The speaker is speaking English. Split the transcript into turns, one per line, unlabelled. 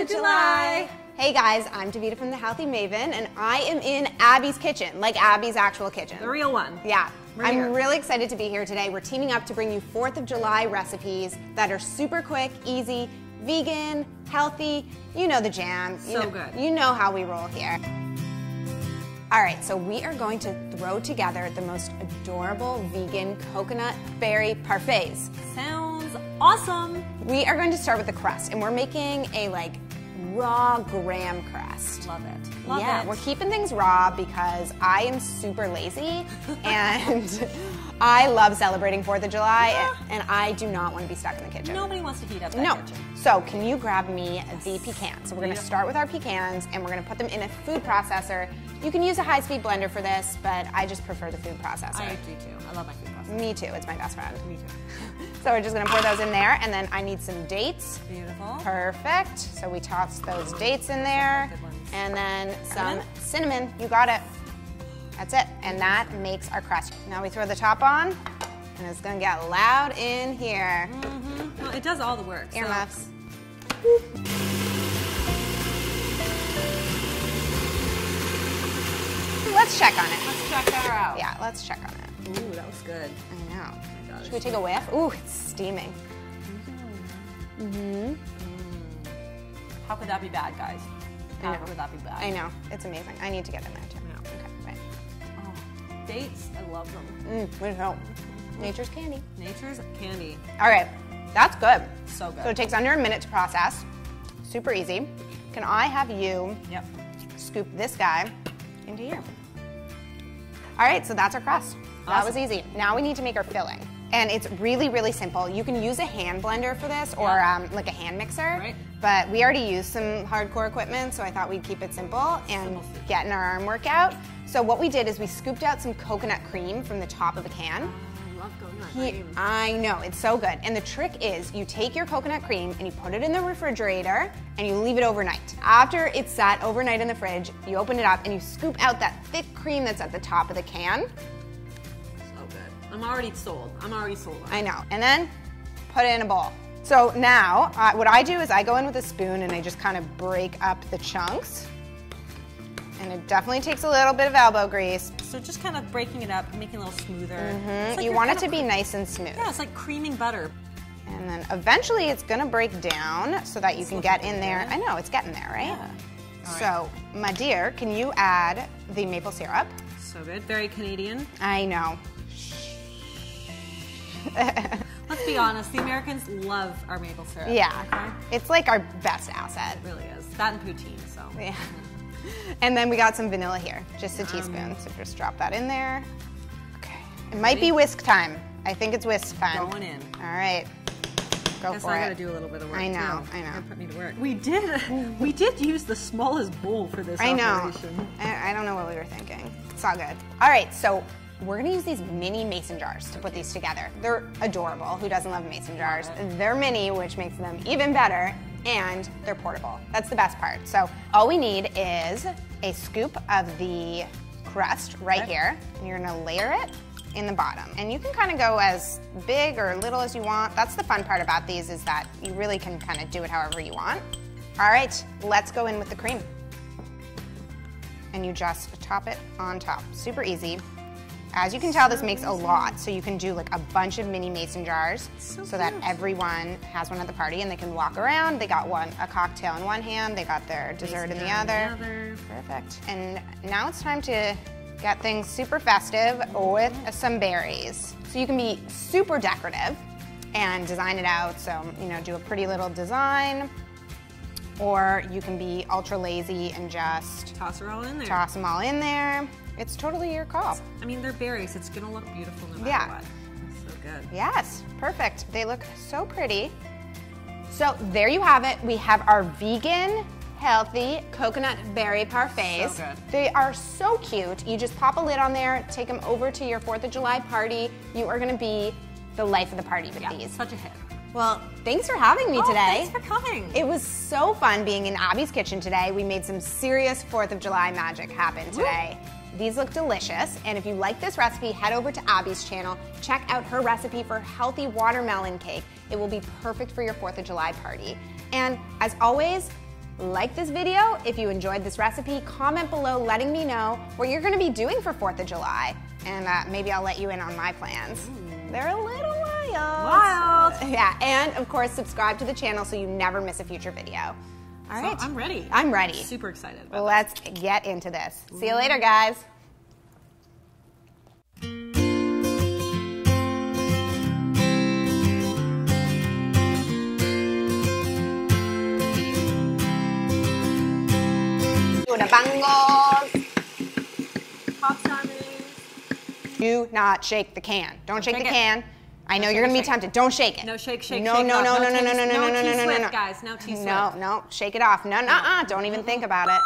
of July.
Hey guys, I'm Davida from The Healthy Maven, and I am in Abbey's kitchen, like Abbey's actual kitchen.
The real one.
Yeah.
We're
I'm
here.
really excited to be here today. We're teaming up to bring you 4th of July recipes that are super quick, easy, vegan, healthy. You know the jam. You
So
know-
good.
You know how we roll here. All right, so we are going to throw together the most adorable vegan coconut berry parfaits.
Sounds awesome.
We are going to start with the crust, and we're making a like raw graham crust.
Love it. Love
yeah,
it.
we're keeping things raw because I am super lazy and I love celebrating 4th of July and I do not want to be stuck in the kitchen.
Nobody wants to heat up that
No.
kitchen.
So, can you grab me the pecans? So, we're going to start with our pecans and we're going to put them in a food processor. You can use a high speed blender for this, but I just prefer the food processor.
I do too. I love my food processor.
Me too, it's my best friend.
Me too.
So, we're just going to pour those in there and then I need some dates.
Beautiful.
Perfect. So we toss those dates in there, and then some
Cinnamon?
You got it. That's it. And that makes our crust. Now we throw the top on, and it's gonna get loud in here.
Mm-hmm. Well, it does all the work. so-
Let's check on it.
Let's check her out.
Yeah, let's check on it.
Ooh, that was good.
I know.
God,
Should we take a whiff? Ooh, it's steaming. Mm hmm.
How could that be bad, guys?
I
How
know.
could that be bad?
I know. It's amazing. I need to get in there too.
Yeah.
Okay, right.
Oh, dates, I love them.
Mm, we know. Nature's candy.
Nature's candy.
All right, that's good.
So good.
So it takes under a minute to process. Super easy. Can I have you
Yep.
scoop this guy into here? All right, so that's our crust. That was easy. Now we need to make our filling. And it's really, really simple. You can use a hand blender for this or
Yeah.
um, like a hand mixer.
Right.
But we already used some hardcore equipment, so I thought we'd keep it simple and get in our arm workout. So what we did is we scooped out some coconut cream from the top of the can.
I love coconut
He-
cream.
I know, it's so good. And the trick is you take your coconut cream and you put it in the refrigerator and you leave it overnight. After it's sat overnight in the fridge, you open it up and you scoop out that thick cream that's at the top of the can.
I'm already sold. I'm already sold.
I know. And then put it in a bowl. So now, uh, what I do is I go in with a spoon and I just kind of break up the chunks. And it definitely takes a little bit of elbow grease.
So just kind of breaking it up, making it a little smoother. It's like
you want it to be nice and smooth.
Yeah, it's like creaming butter.
And then eventually it's gonna break down so that you can get in there.
good.
I know, it's getting there, right?
Yeah. All
So, my dear, can you add the maple syrup?
So good. Very Canadian.
I know.
Let's be honest, the Americans love our maple syrup.
Yeah.
Okay?
It's like our best asset.
It really is. That and poutine, so.
Yeah. And then we got some vanilla here, just a teaspoon. So just drop that in there. Okay. It might be whisk time. I think it's whisk time.
Going in.
All right. Go
Guess
for
I
it.
gotta do a little bit of work.
I know,
too.
I know.
Put me to work. We did. We did use the smallest bowl for this
I know.
operation.
I, I don't know what we were thinking. It's all good. All right, so we're gonna use these mini mason jars to put these together. They're adorable. Who doesn't love mason jars? They're mini, which makes them even better, and they're portable. That's the best part. So all we need is a scoop of the crust right
Okay.
here. And you're gonna layer it in the bottom. And you can kind of go as big or little as you want. That's the fun part about these is that you really can kind of do it however you want. All right, let's go in with the cream and you just top it on top. Super easy. As you can tell, this makes a lot, so you can do like a bunch of mini mason jars
So
so that everyone has one at the party and they can walk around. They got one a cocktail in one hand, they got their dessert in the other.
the other.
Perfect. And now it's time to get things super festive with some berries. So you can be super decorative and design it out. So, you know, do a pretty little design. Or you can be ultra lazy and just
Toss her all in there.
toss them all in there. It's totally your call.
I mean, they're berries. It's gonna look beautiful no matter
Yeah.
what. So good.
Yes, perfect. They look so pretty. So there you have it. We have our vegan, healthy coconut berry parfaits.
So good.
They are so cute. You just pop a lid on there, take them over to your 4th of July party. You are gonna be the life of the party with
Yeah,
these.
such a hit.
Well, thanks for having me
Oh,
today.
Thanks for coming.
It was so fun being in Abbey's kitchen today. We made some serious 4th of July magic happen today. These look delicious, and if you like this recipe, head over to Abbey's channel. Check out her recipe for healthy watermelon cake. It will be perfect for your 4th of July party. And as always, Like this video if you enjoyed this recipe. Comment below letting me know what you're gonna be doing for 4th of July. And uh, maybe I'll let you in on my plans. They're a little wild.
Wild.
Yeah, and of course, subscribe to the channel so you never miss a future video. All right. So.
I'm ready.
I'm ready.
Super excited
Let's get into this. See you later, guys. Una bangles.
it. Pop.
Do not shake the can. Don't shake
shake
the
it.
can. I know you're gonna be tempted. Don't shake it.
No shake, shake,
no,
shake
no,
it
no,
off.
no,
No
no, no,
T-
no, no,
no
no, no, no, no,
T-Swift,
no.
guys. No T-Swift.
No, no, shake it off. No, no, uh, don't even think about it.